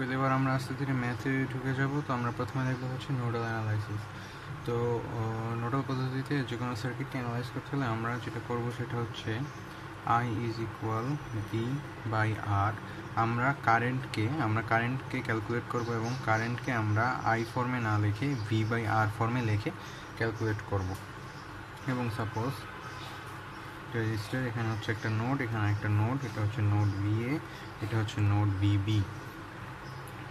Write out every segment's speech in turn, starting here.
ওকে এবার আমরা আস্তে ধীরে ম্যাথে ঢুকে যাব। তো আমরা প্রথমে দেখব হচ্ছে নোডাল অ্যানালাইসিস তো নোডাল পদ্ধতিতে যে কোনো সার্কিটকে অ্যানালাইজ করতে হলে আমরা যেটা করব সেটা হচ্ছে I is equal V by R আমরা কারেন্টকে আমরা কারেন্টকে ক্যালকুলেট করব এবং কারেন্টকে আমরা আই ফর্মে না লিখে ভি বাই আর ফর্মে লিখে ক্যালকুলেট করব। এবং সাপোজ রেজিস্টার এখানে হচ্ছে একটা নোড এখানে একটা নোড এটা হচ্ছে নোড ভি এ এটা হচ্ছে নোড ভিবি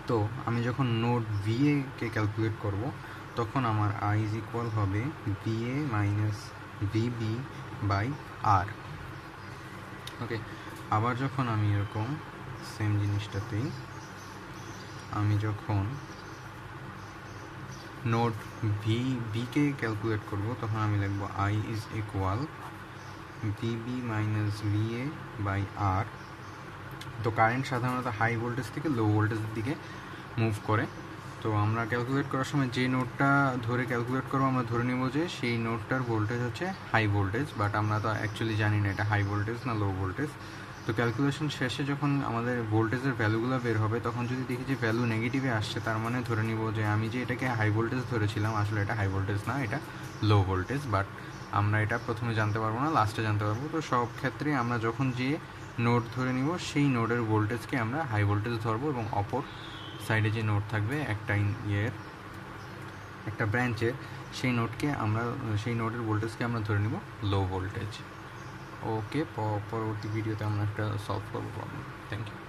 তো আমি যখন নোড ভিএ কে ক্যালকুলেট করব, তখন আমার আই ইজ ইকুয়াল হবে V A minus V B by R okay আবার যখন আমি এরকম সেম জিনিসটাতেই, আমি যখন নোট ভি বিকে ক্যালকুলেট করব, তখন আমি লিখব I is equal V B minus V A by R তো কারেন্ট সাধারণত হাই ভোল্টেজ থেকে লো ভোল্টেজের দিকে মুভ করে। তো আমরা ক্যালকুলেট করার সময় যে নোটটা ধরে ক্যালকুলেট করব, আমরা ধরে নেব যে সেই নোটটার ভোল্টেজ হচ্ছে হাই ভোল্টেজ বাট আমরা তো অ্যাকচুয়ালি জানি না এটা হাই ভোল্টেজ না লো ভোল্টেজ তো ক্যালকুলেশন শেষে যখন আমাদের ভোল্টেজের ভ্যালুগুলো বের হবে, তখন যদি দেখি যে ভ্যালু নেগেটিভে আসছে, তার মানে ধরে নিব যে আমি যে এটাকে হাই ভোল্টেজ ধরেছিলাম, আসলে এটা হাই ভোল্টেজ না, এটা লো ভোল্টেজ বাট আমরা এটা প্রথমে জানতে পারব না লাস্টে জানতে পারব। তো সব ক্ষেত্রে আমরা যখন যে নোট ধরে নিব। সেই নোটের ভোল্টেজকে আমরা হাই ভোল্টেজ ধরবো এবং অপর সাইডে যে নোট থাকবে, একটা ইয়ের একটা ব্রাঞ্চের সেই নোটকে আমরা, সেই নোটের ভোল্টেজকে আমরা ধরে নিব লো ভোল্টেজ ওকে পরবর্তী ভিডিওতে আমরা একটা সলভ করব প্রবলেম থ্যাংক ইউ